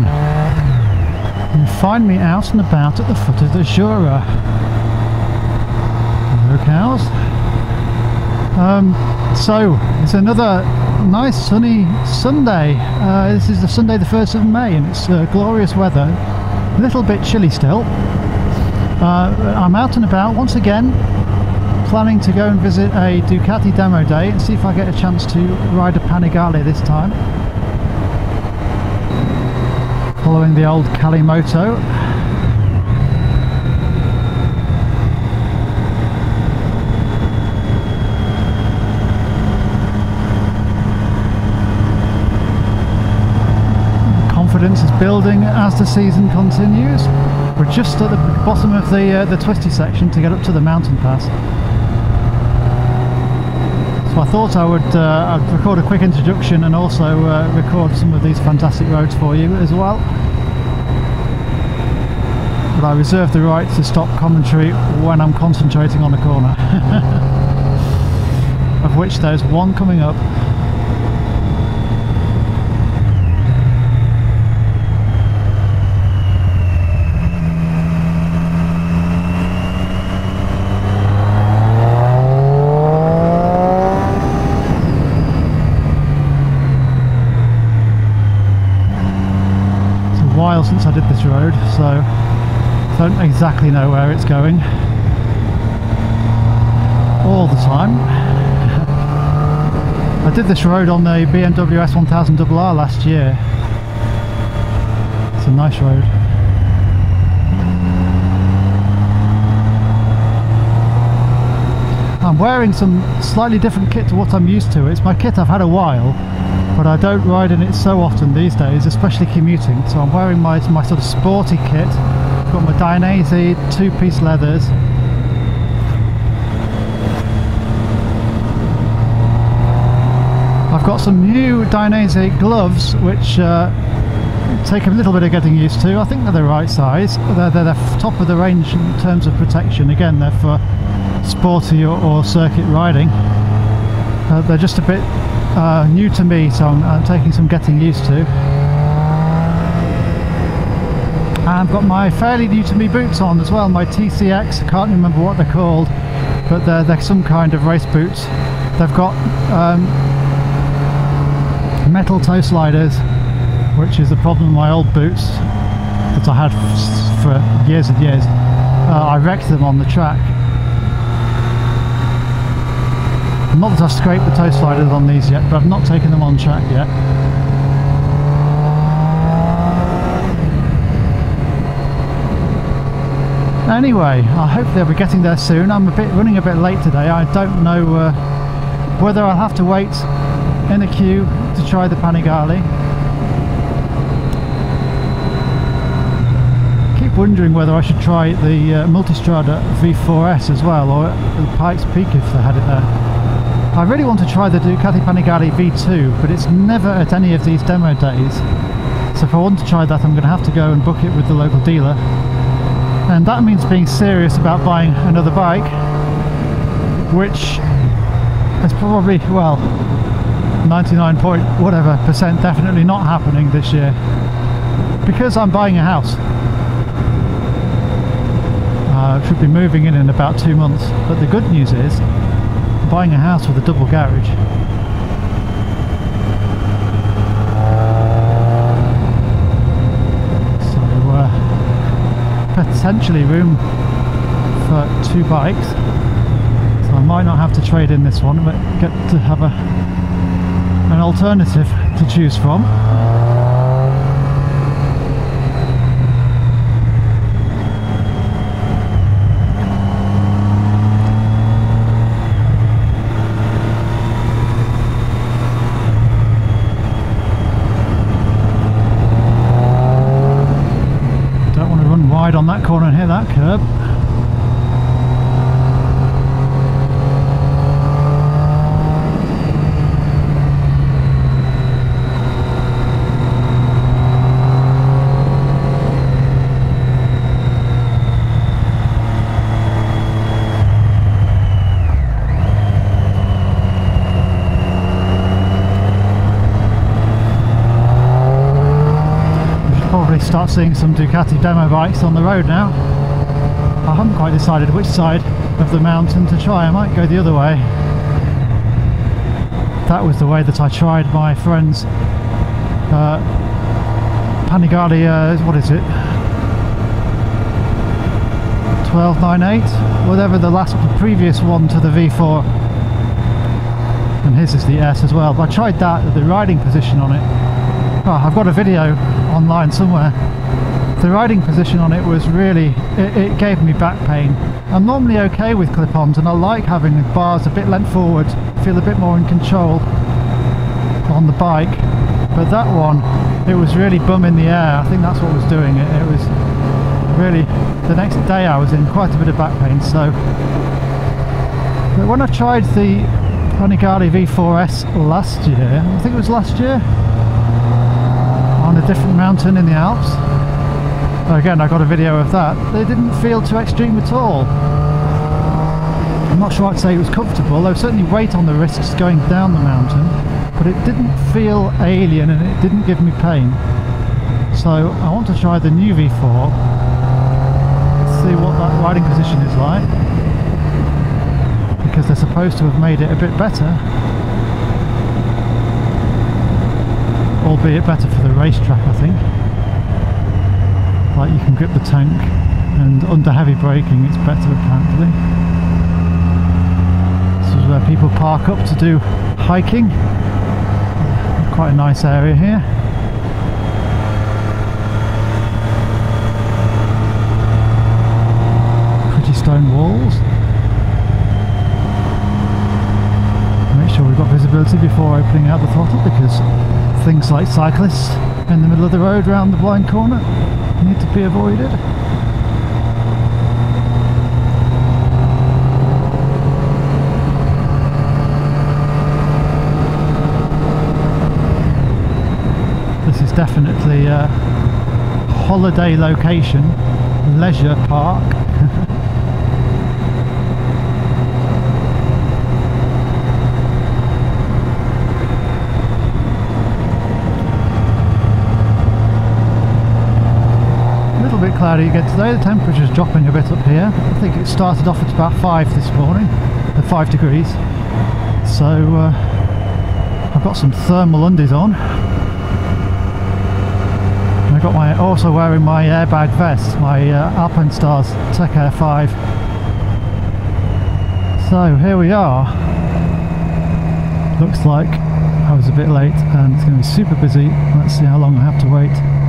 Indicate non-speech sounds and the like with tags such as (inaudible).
You find me out and about at the foot of the Jura. Hello cows. Um, so, it's another nice sunny Sunday. Uh, this is the Sunday the 1st of May and it's uh, glorious weather. A little bit chilly still. Uh, I'm out and about once again planning to go and visit a Ducati demo day and see if I get a chance to ride a Panigale this time. Following the old Calimoto. Confidence is building as the season continues. We're just at the bottom of the uh, the twisty section to get up to the mountain pass. So I thought I would uh, I'd record a quick introduction and also uh, record some of these fantastic roads for you as well. But I reserve the right to stop commentary when I'm concentrating on a corner. (laughs) of which there's one coming up. while since I did this road, so don't exactly know where it's going all the time. I did this road on the BMW S1000RR last year. It's a nice road. I'm wearing some slightly different kit to what I'm used to. It's my kit I've had a while, but I don't ride in it so often these days, especially commuting. So I'm wearing my, my sort of sporty kit. Got my Dainese two-piece leathers. I've got some new Dainese gloves, which uh, take a little bit of getting used to. I think they're the right size. They're, they're the top of the range in terms of protection. Again, they're for sporty or, or circuit riding. Uh, they're just a bit uh, new to me, so I'm, I'm, taking some getting used to. And I've got my fairly new to me boots on as well, my TCX, I can't remember what they're called, but they're, they're some kind of race boots. They've got um, metal toe sliders, which is a problem with my old boots that I had for years and years. Uh, I wrecked them on the track Not that I've scraped the toe sliders on these yet, but I've not taken them on track yet. Anyway, I hope they'll be getting there soon. I'm a bit running a bit late today. I don't know uh, whether I'll have to wait in a queue to try the Panigale. keep wondering whether I should try the uh, Multistrada V4S as well, or the Pikes Peak if they had it there. I really want to try the Ducati Panigale V2, but it's never at any of these demo days. So if I want to try that, I'm going to have to go and book it with the local dealer. And that means being serious about buying another bike, which is probably, well, 99 point whatever percent definitely not happening this year. Because I'm buying a house. Uh, should be moving in in about two months. But the good news is, buying a house with a double garage. So uh, potentially room for two bikes. So I might not have to trade in this one, but get to have a an alternative to choose from. wide on that corner and hit that curb. Start seeing some Ducati demo bikes on the road now. I haven't quite decided which side of the mountain to try. I might go the other way. That was the way that I tried my friend's uh, Panigale, uh, what is it? 1298, whatever the last, the previous one to the V4. And his is the S as well. But I tried that, the riding position on it. Oh, I've got a video online somewhere. The riding position on it was really, it, it gave me back pain. I'm normally okay with clip-ons and I like having the bars a bit leant forward, feel a bit more in control on the bike. But that one, it was really bum in the air. I think that's what was doing it. It was really the next day I was in quite a bit of back pain so but when I tried the Panigale V4S last year I think it was last year a different mountain in the Alps. Again I got a video of that. They didn't feel too extreme at all. I'm not sure I'd say it was comfortable. There was certainly weight on the wrists going down the mountain but it didn't feel alien and it didn't give me pain. So I want to try the new V4 see what that riding position is like because they're supposed to have made it a bit better albeit better for the racetrack I think. Like you can grip the tank and under heavy braking it's better apparently. This is where people park up to do hiking. Quite a nice area here things like cyclists in the middle of the road round the blind corner need to be avoided. This is definitely a holiday location, leisure park. (laughs) cloudy again today. The temperature's dropping a bit up here. I think it started off at about 5 this morning, at 5 degrees. So uh, I've got some thermal undies on. And I've got my also wearing my airbag vest, my uh, Alpinestars Tech Air 5. So here we are. Looks like I was a bit late and it's going to be super busy. Let's see how long I have to wait.